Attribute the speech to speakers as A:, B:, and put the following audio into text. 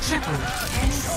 A: triple, ten